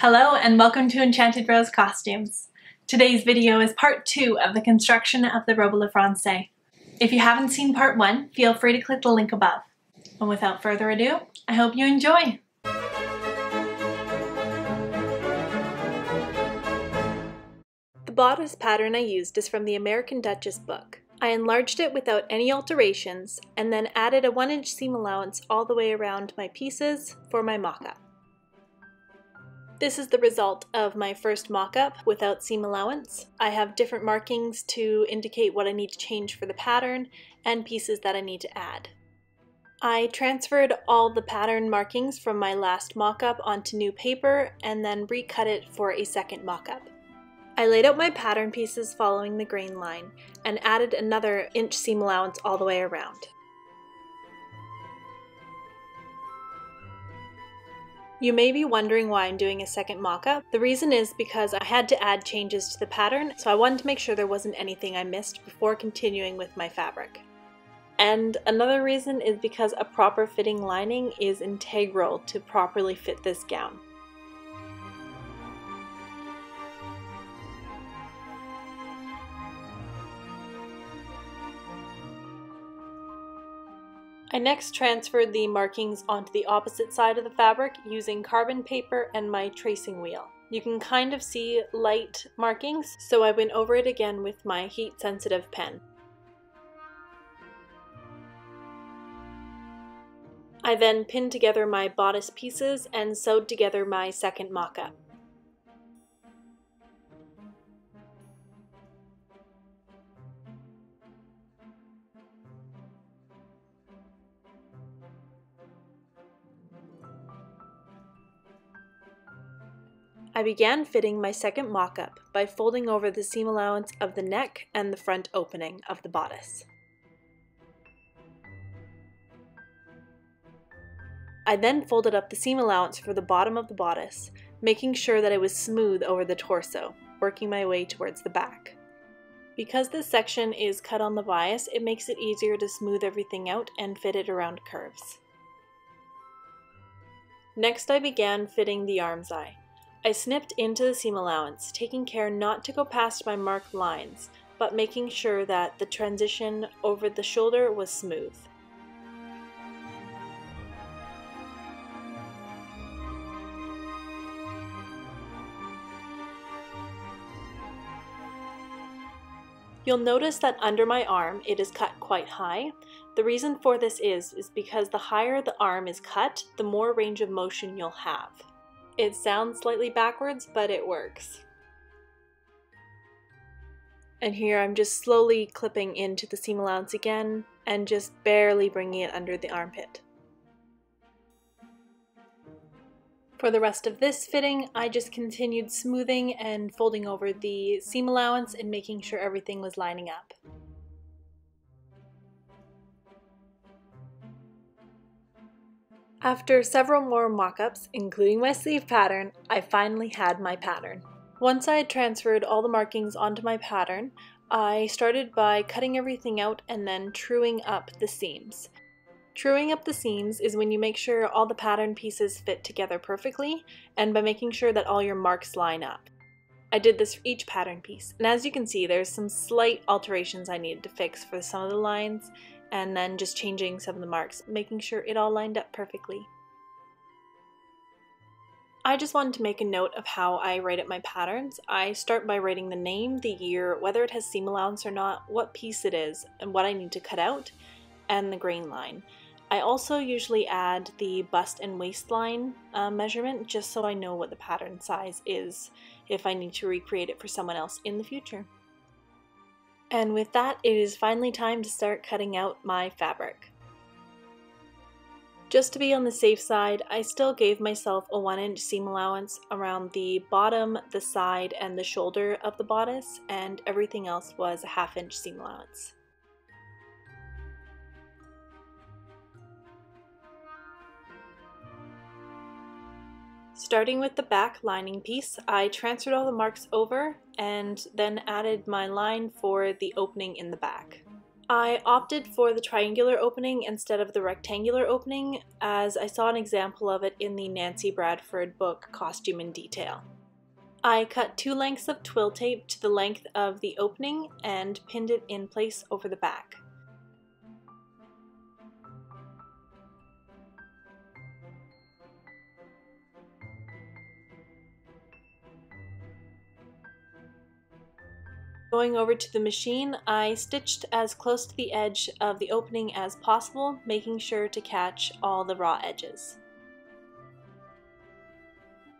Hello and welcome to Enchanted Rose Costumes. Today's video is part two of the construction of the robe le français. If you haven't seen part one, feel free to click the link above. And without further ado, I hope you enjoy! The bodice pattern I used is from the American Duchess book. I enlarged it without any alterations and then added a 1 inch seam allowance all the way around my pieces for my mock-up. This is the result of my first mock-up without seam allowance. I have different markings to indicate what I need to change for the pattern and pieces that I need to add. I transferred all the pattern markings from my last mock-up onto new paper and then recut it for a second mock-up. I laid out my pattern pieces following the grain line and added another inch seam allowance all the way around. You may be wondering why I'm doing a second mock-up. The reason is because I had to add changes to the pattern, so I wanted to make sure there wasn't anything I missed before continuing with my fabric. And another reason is because a proper fitting lining is integral to properly fit this gown. I next transferred the markings onto the opposite side of the fabric using carbon paper and my tracing wheel. You can kind of see light markings, so I went over it again with my heat sensitive pen. I then pinned together my bodice pieces and sewed together my second mock-up. I began fitting my second mock-up by folding over the seam allowance of the neck and the front opening of the bodice. I then folded up the seam allowance for the bottom of the bodice, making sure that it was smooth over the torso, working my way towards the back. Because this section is cut on the bias, it makes it easier to smooth everything out and fit it around curves. Next I began fitting the arm's eye. I snipped into the seam allowance, taking care not to go past my marked lines, but making sure that the transition over the shoulder was smooth. You'll notice that under my arm it is cut quite high. The reason for this is, is because the higher the arm is cut, the more range of motion you'll have. It sounds slightly backwards, but it works. And here I'm just slowly clipping into the seam allowance again and just barely bringing it under the armpit. For the rest of this fitting, I just continued smoothing and folding over the seam allowance and making sure everything was lining up. After several more mock-ups, including my sleeve pattern, I finally had my pattern. Once I had transferred all the markings onto my pattern, I started by cutting everything out and then truing up the seams. Truing up the seams is when you make sure all the pattern pieces fit together perfectly and by making sure that all your marks line up. I did this for each pattern piece, and as you can see there's some slight alterations I needed to fix for some of the lines and then just changing some of the marks, making sure it all lined up perfectly. I just wanted to make a note of how I write up my patterns. I start by writing the name, the year, whether it has seam allowance or not, what piece it is, and what I need to cut out, and the grain line. I also usually add the bust and waistline uh, measurement just so I know what the pattern size is if I need to recreate it for someone else in the future. And with that, it is finally time to start cutting out my fabric. Just to be on the safe side, I still gave myself a 1 inch seam allowance around the bottom, the side, and the shoulder of the bodice, and everything else was a half inch seam allowance. Starting with the back lining piece, I transferred all the marks over and then added my line for the opening in the back. I opted for the triangular opening instead of the rectangular opening as I saw an example of it in the Nancy Bradfield book Costume in Detail. I cut two lengths of twill tape to the length of the opening and pinned it in place over the back. Going over to the machine, I stitched as close to the edge of the opening as possible, making sure to catch all the raw edges.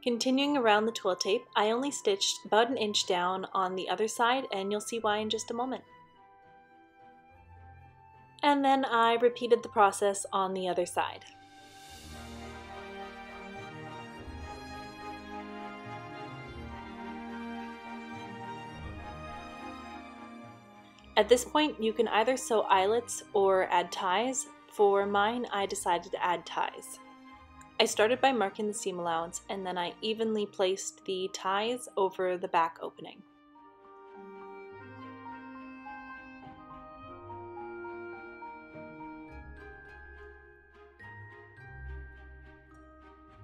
Continuing around the twill tape, I only stitched about an inch down on the other side and you'll see why in just a moment. And then I repeated the process on the other side. At this point, you can either sew eyelets or add ties. For mine, I decided to add ties. I started by marking the seam allowance and then I evenly placed the ties over the back opening.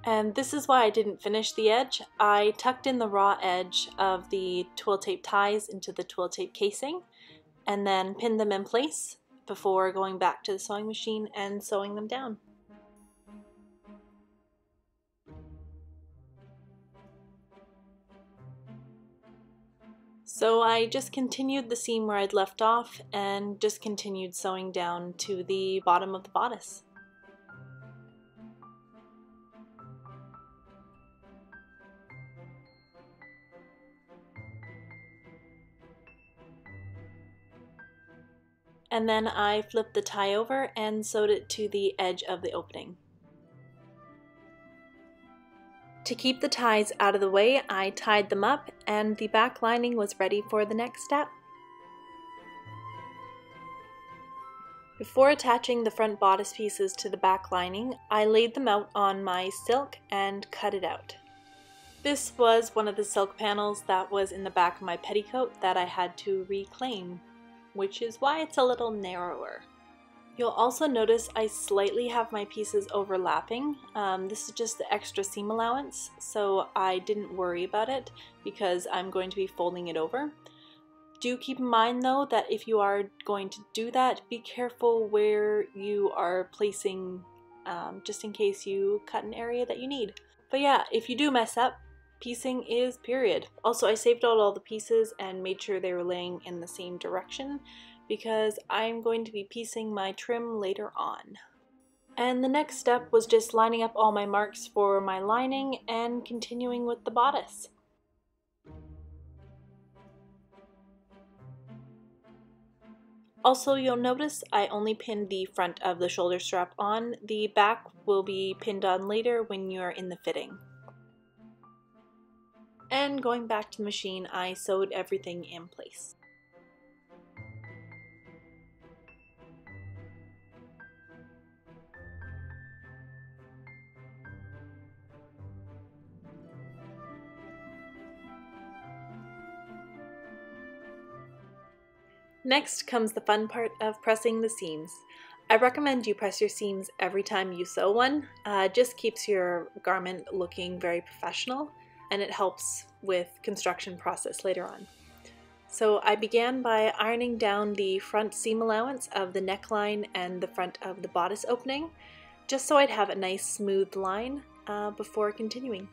And this is why I didn't finish the edge. I tucked in the raw edge of the twill tape ties into the twill tape casing and then pin them in place before going back to the sewing machine and sewing them down. So I just continued the seam where I'd left off and just continued sewing down to the bottom of the bodice. And then I flipped the tie over and sewed it to the edge of the opening. To keep the ties out of the way, I tied them up and the back lining was ready for the next step. Before attaching the front bodice pieces to the back lining, I laid them out on my silk and cut it out. This was one of the silk panels that was in the back of my petticoat that I had to reclaim which is why it's a little narrower. You'll also notice I slightly have my pieces overlapping. Um, this is just the extra seam allowance, so I didn't worry about it because I'm going to be folding it over. Do keep in mind though that if you are going to do that, be careful where you are placing um, just in case you cut an area that you need. But yeah, if you do mess up, piecing is period. Also, I saved out all the pieces and made sure they were laying in the same direction because I'm going to be piecing my trim later on. And the next step was just lining up all my marks for my lining and continuing with the bodice. Also, you'll notice I only pinned the front of the shoulder strap on. The back will be pinned on later when you're in the fitting. And going back to the machine, I sewed everything in place. Next comes the fun part of pressing the seams. I recommend you press your seams every time you sew one. Uh, just keeps your garment looking very professional and it helps with construction process later on. So I began by ironing down the front seam allowance of the neckline and the front of the bodice opening, just so I'd have a nice smooth line uh, before continuing.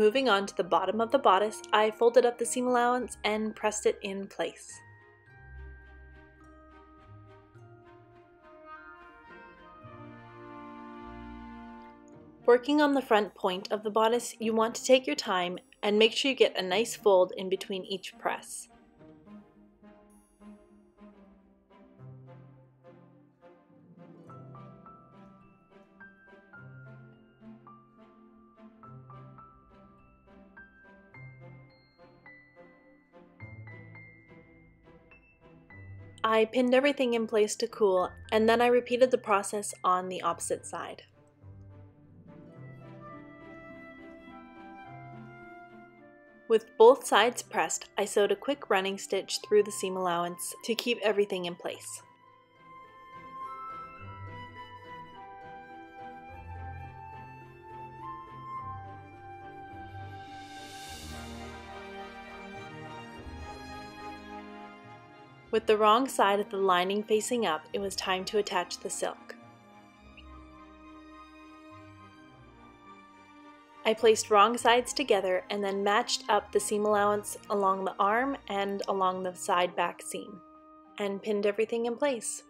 Moving on to the bottom of the bodice, I folded up the seam allowance and pressed it in place. Working on the front point of the bodice, you want to take your time and make sure you get a nice fold in between each press. I pinned everything in place to cool and then I repeated the process on the opposite side. With both sides pressed, I sewed a quick running stitch through the seam allowance to keep everything in place. With the wrong side of the lining facing up, it was time to attach the silk. I placed wrong sides together and then matched up the seam allowance along the arm and along the side back seam, and pinned everything in place.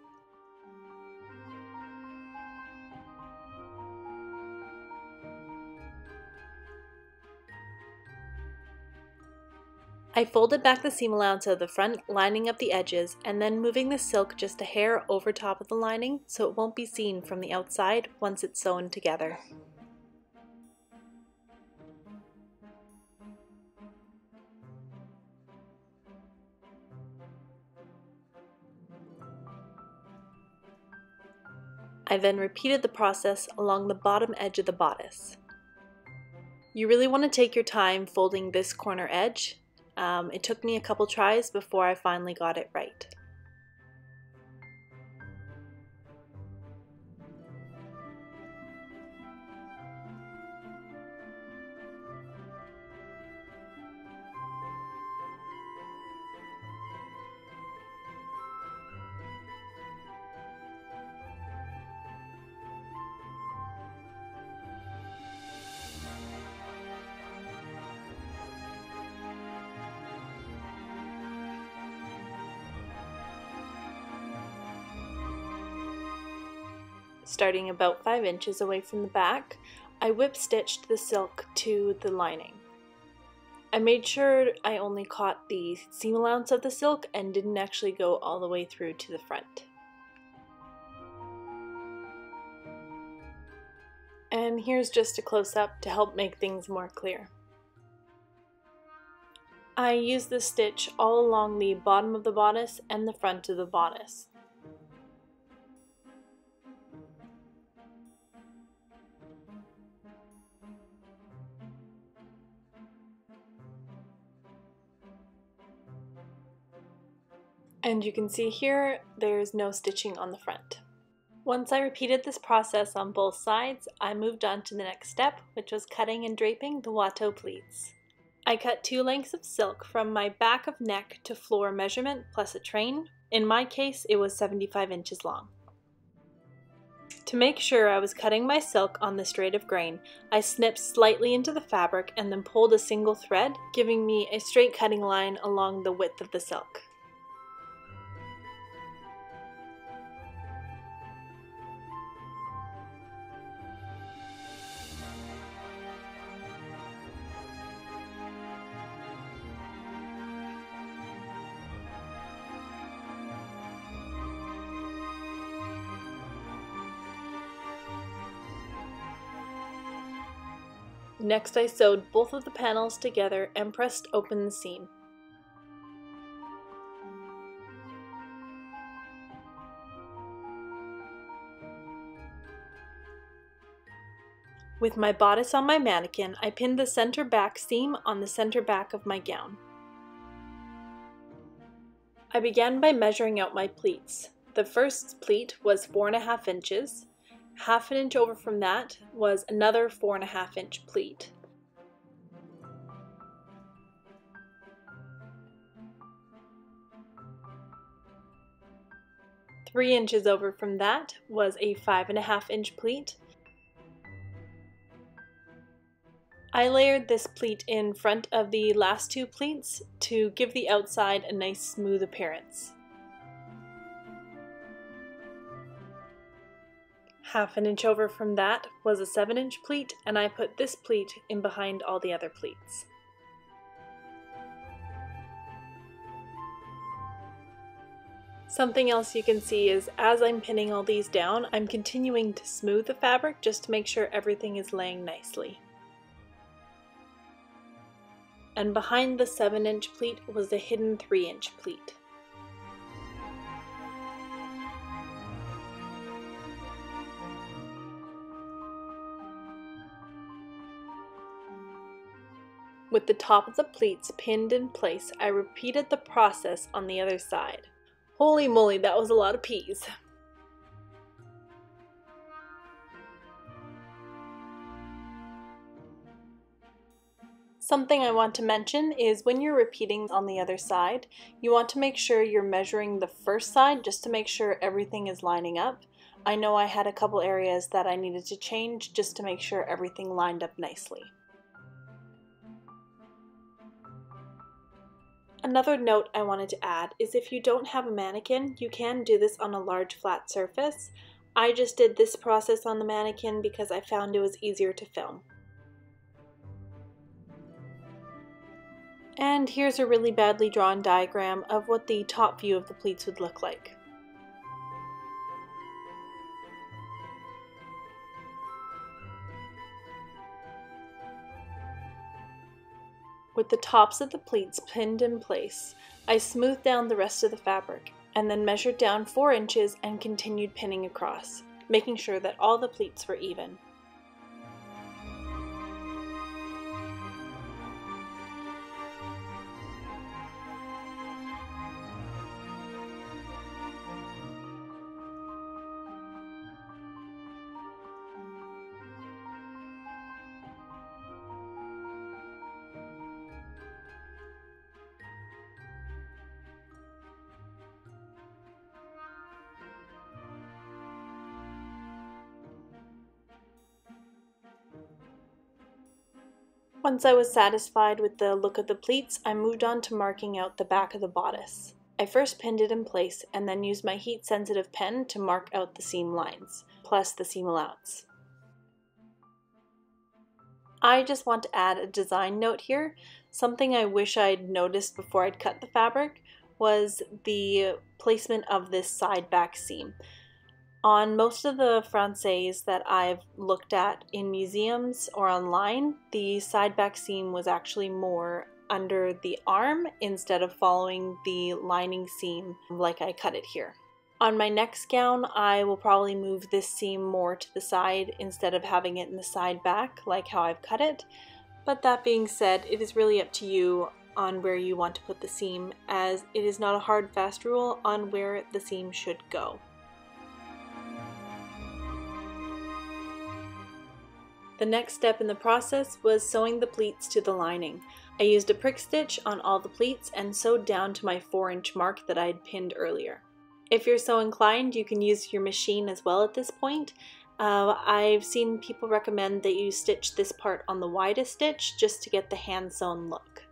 I folded back the seam allowance of the front, lining up the edges, and then moving the silk just a hair over top of the lining so it won't be seen from the outside once it's sewn together. I then repeated the process along the bottom edge of the bodice. You really want to take your time folding this corner edge um, it took me a couple tries before I finally got it right. Starting about 5 inches away from the back, I whip stitched the silk to the lining. I made sure I only caught the seam allowance of the silk and didn't actually go all the way through to the front. And here's just a close-up to help make things more clear. I used this stitch all along the bottom of the bodice and the front of the bodice. And you can see here, there's no stitching on the front. Once I repeated this process on both sides, I moved on to the next step, which was cutting and draping the Watteau pleats. I cut two lengths of silk from my back of neck to floor measurement plus a train. In my case, it was 75 inches long. To make sure I was cutting my silk on the straight of grain, I snipped slightly into the fabric and then pulled a single thread, giving me a straight cutting line along the width of the silk. Next I sewed both of the panels together and pressed open the seam. With my bodice on my mannequin, I pinned the center back seam on the center back of my gown. I began by measuring out my pleats. The first pleat was four and a half inches, half an inch over from that was another four and a half inch pleat. Three inches over from that was a five and a half inch pleat. I layered this pleat in front of the last two pleats to give the outside a nice smooth appearance. Half an inch over from that was a 7 inch pleat and I put this pleat in behind all the other pleats. Something else you can see is as I'm pinning all these down, I'm continuing to smooth the fabric just to make sure everything is laying nicely. And behind the 7 inch pleat was the hidden 3 inch pleat. With the top of the pleats pinned in place, I repeated the process on the other side. Holy moly, that was a lot of peas. Something I want to mention is when you're repeating on the other side, you want to make sure you're measuring the first side just to make sure everything is lining up. I know I had a couple areas that I needed to change just to make sure everything lined up nicely. Another note I wanted to add is if you don't have a mannequin, you can do this on a large flat surface. I just did this process on the mannequin because I found it was easier to film. And here's a really badly drawn diagram of what the top view of the pleats would look like. With the tops of the pleats pinned in place, I smoothed down the rest of the fabric and then measured down 4 inches and continued pinning across, making sure that all the pleats were even. Once I was satisfied with the look of the pleats, I moved on to marking out the back of the bodice. I first pinned it in place and then used my heat sensitive pen to mark out the seam lines, plus the seam allowance. I just want to add a design note here. Something I wish I'd noticed before I'd cut the fabric was the placement of this side back seam. On most of the Francais that I've looked at in museums or online, the side back seam was actually more under the arm instead of following the lining seam like I cut it here. On my next gown, I will probably move this seam more to the side instead of having it in the side back like how I've cut it. But that being said, it is really up to you on where you want to put the seam as it is not a hard fast rule on where the seam should go. The next step in the process was sewing the pleats to the lining. I used a prick stitch on all the pleats and sewed down to my 4 inch mark that I had pinned earlier. If you're so inclined, you can use your machine as well at this point. Uh, I've seen people recommend that you stitch this part on the widest stitch just to get the hand sewn look.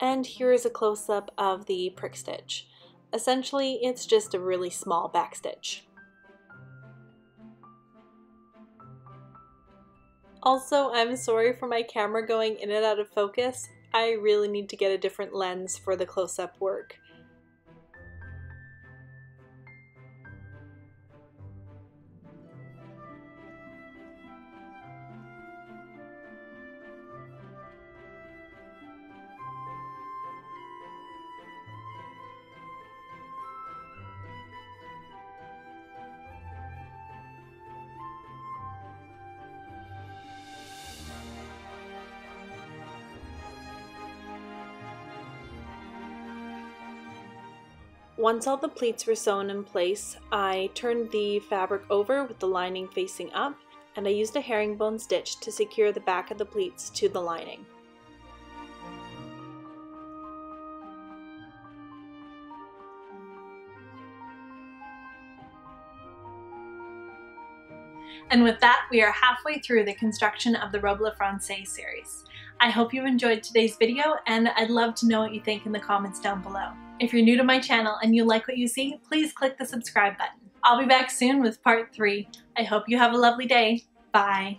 And here is a close-up of the prick stitch. Essentially, it's just a really small back stitch. Also, I'm sorry for my camera going in and out of focus. I really need to get a different lens for the close-up work. Once all the pleats were sewn in place, I turned the fabric over with the lining facing up, and I used a herringbone stitch to secure the back of the pleats to the lining. And with that, we are halfway through the construction of the Robe La Francais series. I hope you enjoyed today's video and I'd love to know what you think in the comments down below. If you're new to my channel and you like what you see, please click the subscribe button. I'll be back soon with part 3. I hope you have a lovely day. Bye.